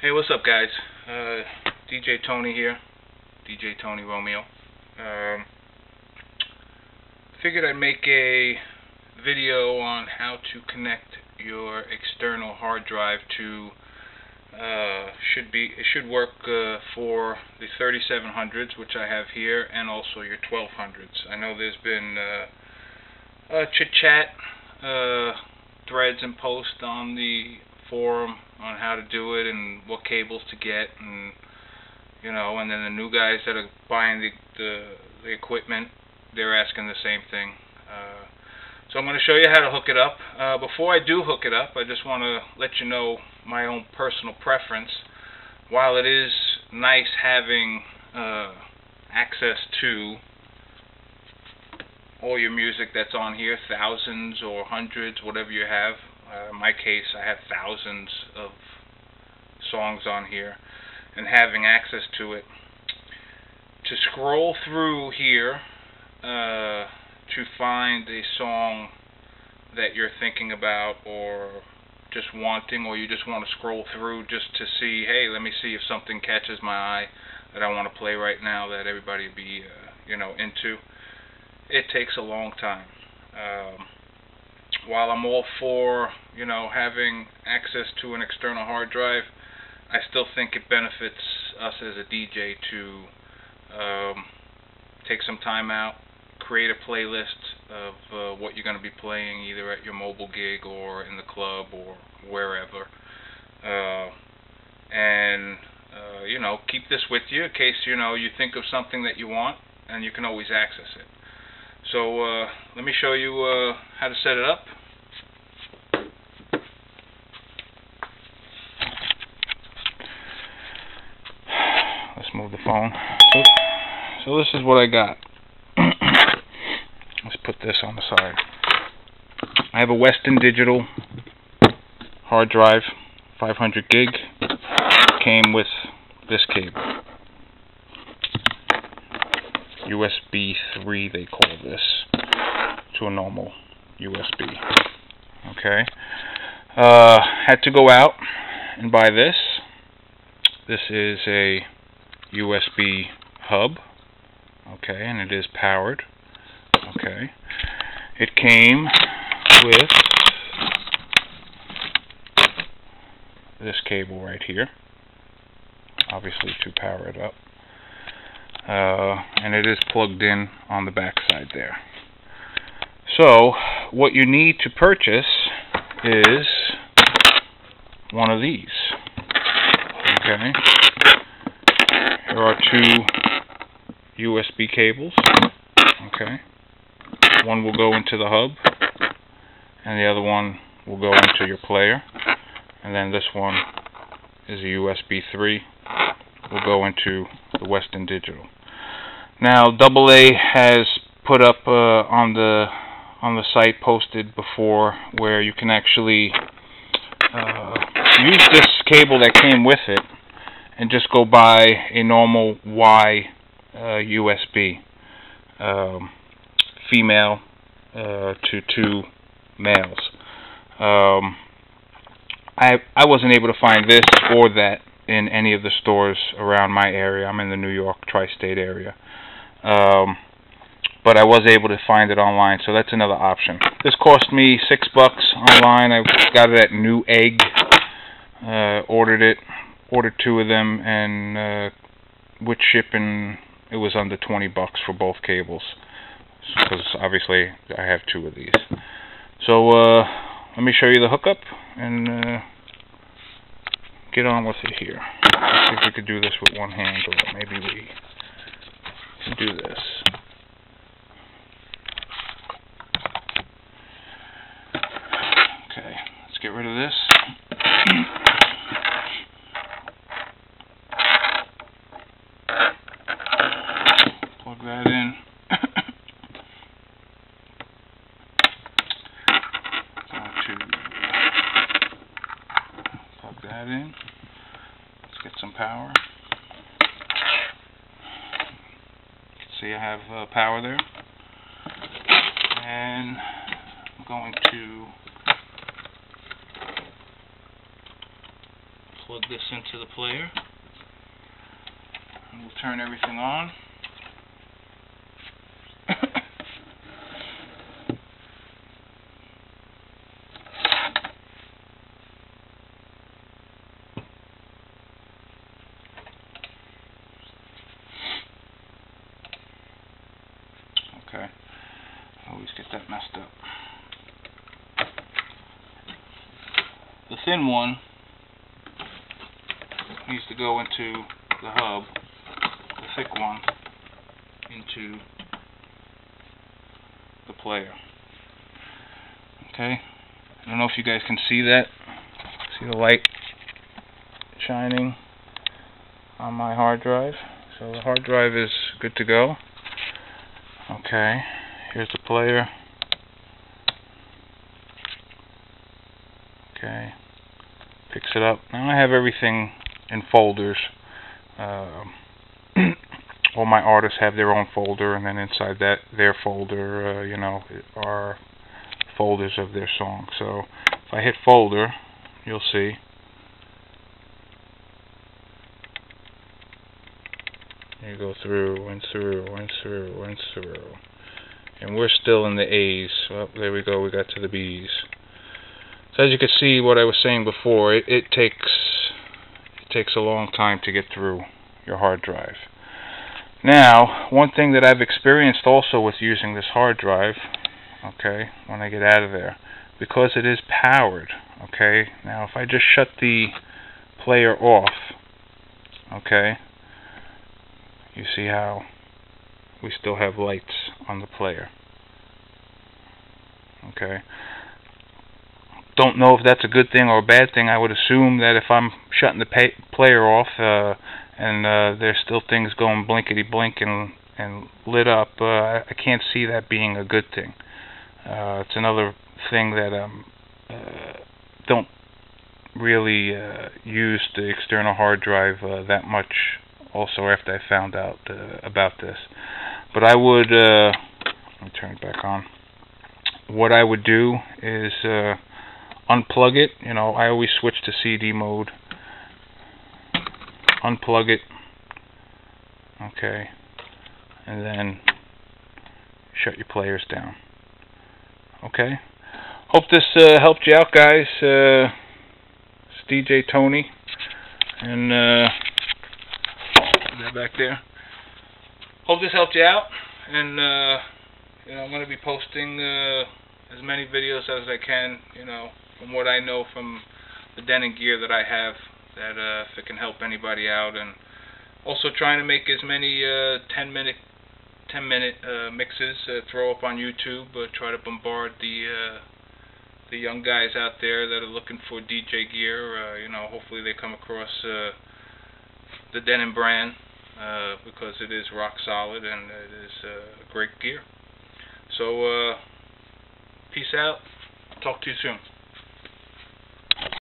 hey, what's up, guys? Uh, DJ Tony here, DJ Tony Romeo. Um, figured I'd make a video on how to connect your external hard drive to uh, should be it should work uh, for the 3700s, which I have here, and also your 1200s. I know there's been uh, chit chat uh, threads and posts on the forum on how to do it and what cables to get and you know and then the new guys that are buying the the, the equipment they're asking the same thing. Uh, so I'm going to show you how to hook it up. Uh, before I do hook it up I just want to let you know my own personal preference. While it is nice having uh, access to all your music that's on here thousands or hundreds whatever you have uh, in my case, I have thousands of songs on here, and having access to it. To scroll through here uh, to find a song that you're thinking about or just wanting, or you just want to scroll through just to see, hey, let me see if something catches my eye that I want to play right now that everybody be, uh, you know, into. It takes a long time. Um, while I'm all for, you know, having access to an external hard drive, I still think it benefits us as a DJ to um, take some time out, create a playlist of uh, what you're going to be playing either at your mobile gig or in the club or wherever. Uh, and, uh, you know, keep this with you in case, you know, you think of something that you want and you can always access it. So uh, let me show you uh, how to set it up. Let's move the phone. So, so this is what I got. Let's put this on the side. I have a Western Digital hard drive, 500 gig. Came with this cable. USB 3 they call this to a normal USB okay. Uh, had to go out and buy this. This is a USB hub. Okay and it is powered. Okay. It came with this cable right here. Obviously to power it up uh, and it is plugged in on the back side there. So what you need to purchase is one of these. Okay. There are two USB cables. Okay. One will go into the hub and the other one will go into your player. And then this one is a USB 3 will go into the Western Digital. Now, AA has put up uh, on the on the site posted before where you can actually uh, use this cable that came with it and just go buy a normal Y uh, USB um, female uh, to two males. Um, I I wasn't able to find this or that in any of the stores around my area. I'm in the New York tri-state area. Um, but I was able to find it online, so that's another option. This cost me six bucks online. I got it at Newegg. Uh, ordered it, ordered two of them, and uh, with shipping, it was under 20 bucks for both cables. Because obviously I have two of these. So uh, let me show you the hookup and uh, get on with it here. See if we could do this with one hand, or maybe we do this. Okay, let's get rid of this. Plug that in. plug that in. Let's get some power. See, I have uh, power there. And I'm going to plug this into the player. And we'll turn everything on. That messed up. The thin one needs to go into the hub. The thick one into the player. Okay. I don't know if you guys can see that. See the light shining on my hard drive. So the hard drive is good to go. Okay, here's the player. Okay, it up. Now I have everything in folders. Um, all my artists have their own folder, and then inside that their folder, uh, you know, are folders of their songs. So if I hit folder, you'll see. You go through and through and through and through. And we're still in the A's. Well, there we go. We got to the B's. So as you can see, what I was saying before, it, it takes it takes a long time to get through your hard drive. Now, one thing that I've experienced also with using this hard drive, okay, when I get out of there, because it is powered, okay. Now, if I just shut the player off, okay, you see how we still have lights on the player. Okay. Don't know if that's a good thing or a bad thing. I would assume that if I'm shutting the pay player off uh, and uh, there's still things going blinkety blink and and lit up, uh, I can't see that being a good thing. Uh, it's another thing that um uh, don't really uh, use the external hard drive uh, that much also after I found out uh, about this. But I would, uh, let me turn it back on. What I would do is uh, unplug it. You know, I always switch to CD mode. Unplug it. Okay. And then shut your players down. Okay. Hope this uh, helped you out, guys. Uh, it's DJ Tony. And, uh, that back there. Hope this helped you out, and uh, you know I'm going to be posting uh, as many videos as I can. You know, from what I know from the Denon gear that I have, that uh, if it can help anybody out, and also trying to make as many uh, 10 minute 10 minute uh, mixes uh, throw up on YouTube, but try to bombard the uh, the young guys out there that are looking for DJ gear. Uh, you know, hopefully they come across uh, the Denon brand uh, because it is rock solid and it is uh, great gear. So, uh, peace out. Talk to you soon.